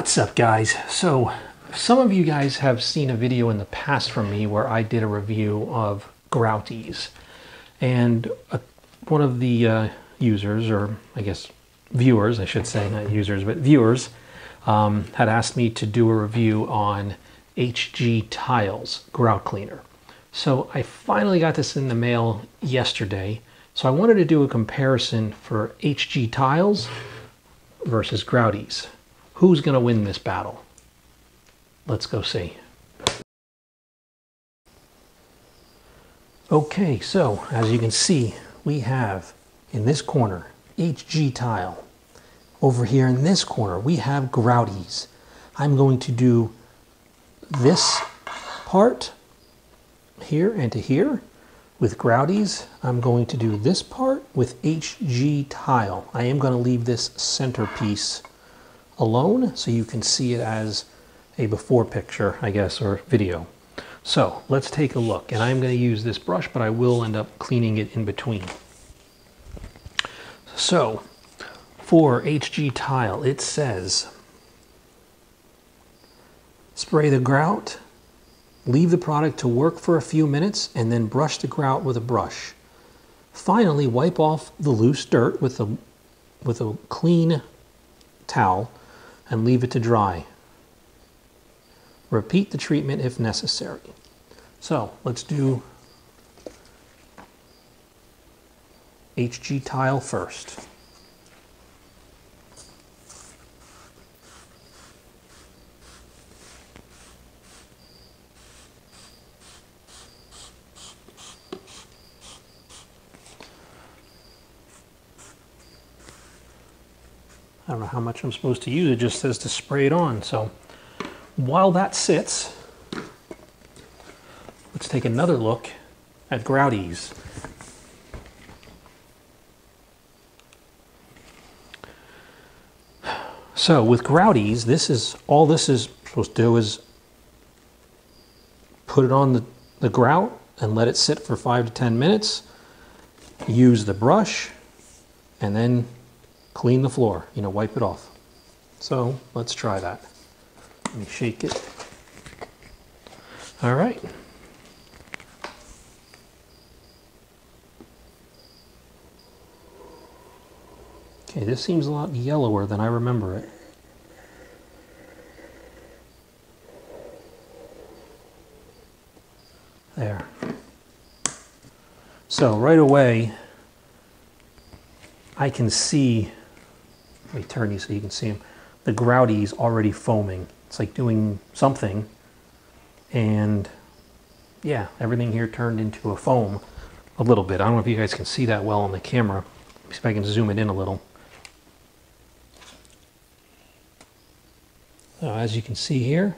What's up guys? So some of you guys have seen a video in the past from me where I did a review of Grout-EEZ and uh, one of the uh, users or I guess viewers I should say not users but viewers um, had asked me to do a review on HG Tiles grout cleaner. So I finally got this in the mail yesterday so I wanted to do a comparison for HG Tiles versus Grout-EEZ. Who's going to win this battle? Let's go see. Okay, so as you can see, we have in this corner HG tile. Over here in this corner, we have Grout-EEZ. I'm going to do this part here and to here with Grout-EEZ. I'm going to do this part with HG tile. I am going to leave this centerpiece alone so you can see it as a before picture, I guess, or video. So let's take a look. And I'm going to use this brush, but I will end up cleaning it in between. So for HG Tile, it says spray the grout, leave the product to work for a few minutes, and then brush the grout with a brush. Finally, wipe off the loose dirt with a, with a clean towel and leave it to dry. Repeat the treatment if necessary. So let's do HG tile first. Much I'm supposed to use. It just says to spray it on. So while that sits, let's take another look at Grout-EEZ. So with Grout-EEZ, this is all this is supposed to do is put it on the, the grout and let it sit for five to 10 minutes. Use the brush and then clean the floor, you know, wipe it off. So let's try that. Let me shake it. All right. Okay, this seems a lot yellower than I remember it. There. So right away, I can see let me turn you so you can see them. The grouty is already foaming. It's like doing something. And yeah, everything here turned into a foam a little bit. I don't know if you guys can see that well on the camera. See if I can zoom it in a little. So as you can see here,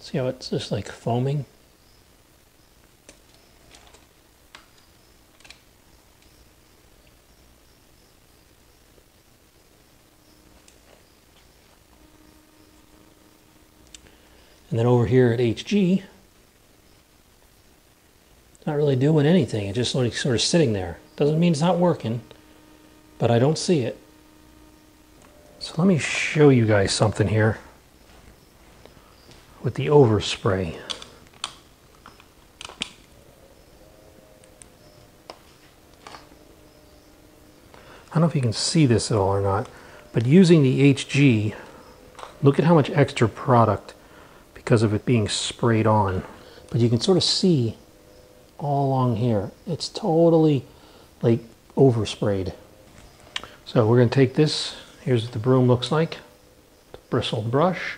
see how it's just like foaming? And then over here at HG, not really doing anything. It's just like sort of sitting there. Doesn't mean it's not working, but I don't see it. So let me show you guys something here with the overspray. I don't know if you can see this at all or not, but using the HG, look at how much extra product because of it being sprayed on. But you can sort of see all along here. It's totally like oversprayed. So we're going to take this. Here's what the broom looks like. The bristled brush.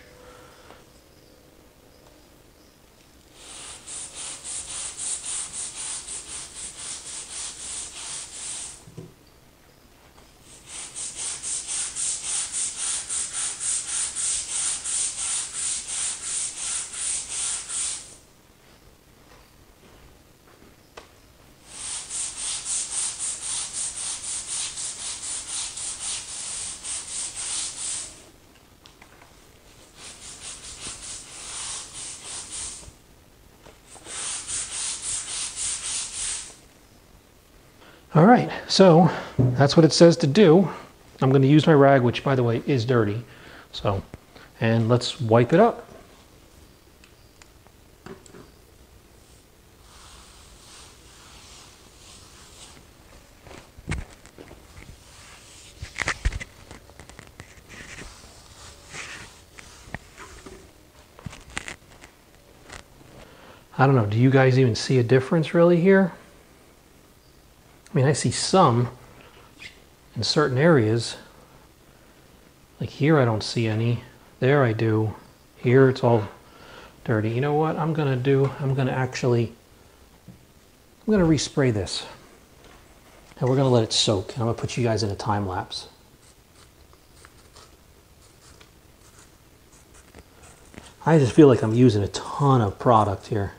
All right, so that's what it says to do. I'm going to use my rag, which by the way is dirty. So, and let's wipe it up. I don't know, do you guys even see a difference really here? I mean, I see some in certain areas. Like here, I don't see any. There I do. Here, it's all dirty. You know what I'm gonna do? I'm gonna actually, I'm gonna respray this. And we're gonna let it soak. And I'm gonna put you guys in a time lapse. I just feel like I'm using a ton of product here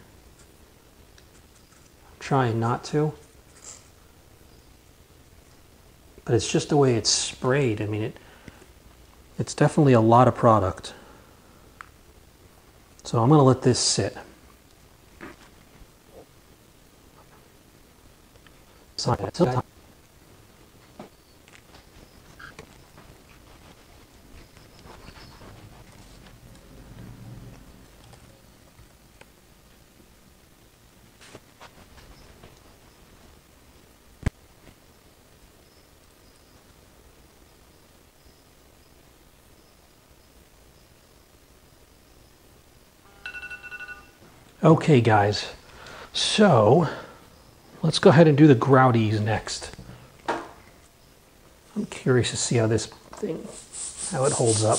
I'm trying not to. But it's just the way it's sprayed. I mean, it it's definitely a lot of product. So I'm going to let this sit. Okay, guys, so let's go ahead and do the Grout-EEZ next. I'm curious to see how this thing, how it holds up.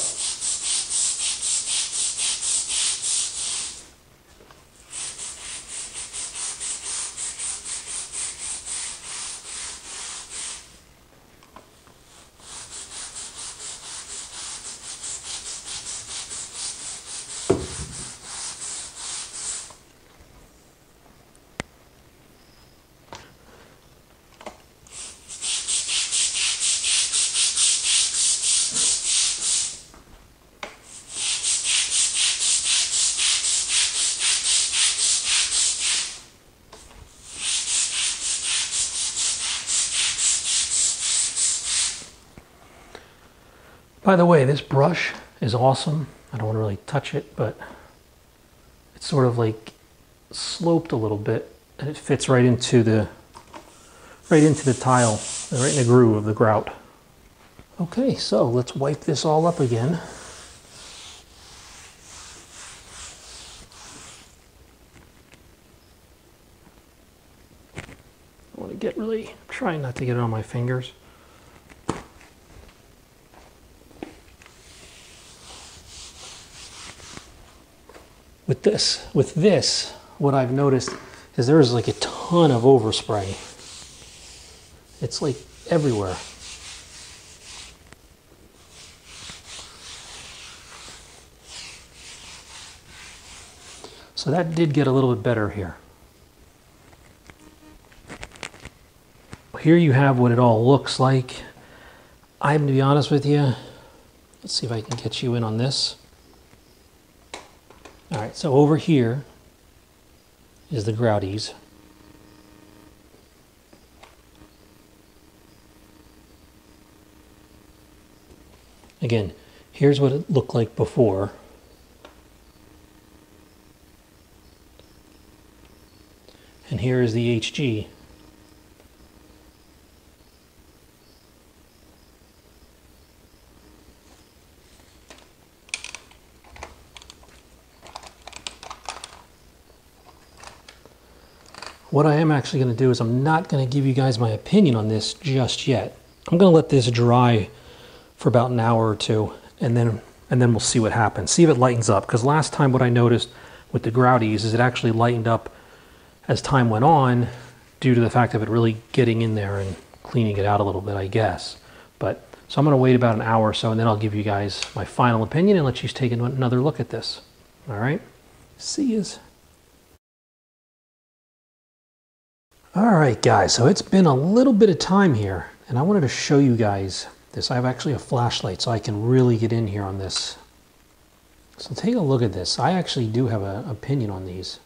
By the way, this brush is awesome. I don't want to really touch it, but it's sort of like sloped a little bit and it fits right into the right into the tile, right in the groove of the grout. Okay, so let's wipe this all up again. I want to get really, I'm trying not to get it on my fingers. This, with this, what I've noticed is there's like a ton of overspray. It's like everywhere. So that did get a little bit better here. Here you have what it all looks like. I'm to be honest with you, let's see if I can get you in on this. All right, so over here is the Grout-EEZ. Again, here's what it looked like before. And here is the HG. What I am actually going to do is I'm not going to give you guys my opinion on this just yet. I'm going to let this dry for about an hour or two and then and then we'll see what happens. See if it lightens up because last time what I noticed with the Grout-EEZ is it actually lightened up as time went on due to the fact of it really getting in there and cleaning it out a little bit, I guess. But so I'm going to wait about an hour or so and then I'll give you guys my final opinion and let you take another look at this. All right? See yous. All right, guys, so it's been a little bit of time here, and I wanted to show you guys this. I have actually a flashlight, so I can really get in here on this. So take a look at this. I actually do have an opinion on these.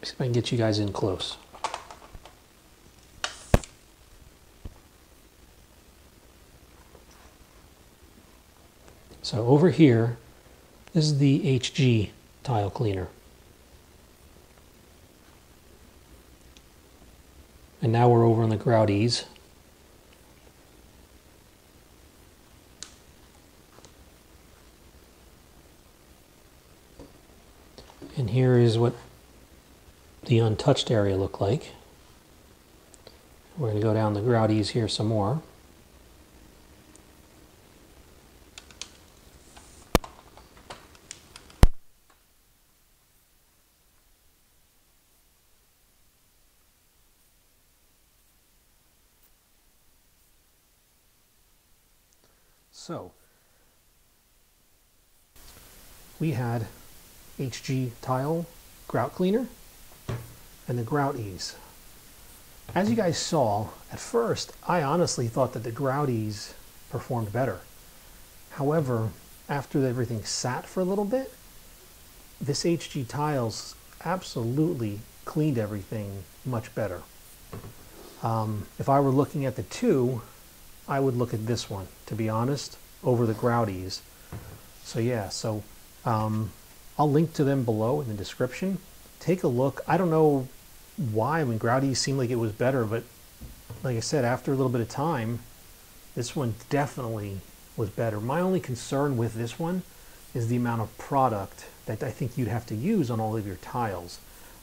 Let's see if I can get you guys in close. So over here, this is the HG tile cleaner. And now we're over on the Grout-EEZ. And here is what the untouched area looked like. We're going to go down the Grout-EEZ here some more. So, we had HG tile grout cleaner and the Grout-EEZ. As you guys saw, at first, I honestly thought that the Grout-EEZ performed better. However, after everything sat for a little bit, this HG tiles absolutely cleaned everything much better. Um, if I were looking at the two, I would look at this one, to be honest, over the Grout-EEZ. So yeah, so um, I'll link to them below in the description. Take a look. I don't know why. I mean, Grout-EEZ seemed like it was better, but like I said, after a little bit of time, this one definitely was better. My only concern with this one is the amount of product that I think you'd have to use on all of your tiles.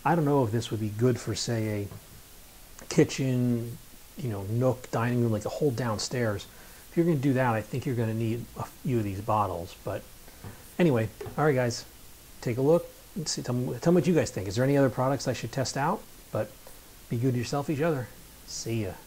I don't know if this would be good for, say, a kitchen, you know, nook, dining room, like the whole downstairs. You're going to do that, I think you're going to need a few of these bottles. But anyway, all right, guys, take a look. See, tell me, tell me what you guys think. Is there any other products I should test out? But be good to yourself, each other. See ya.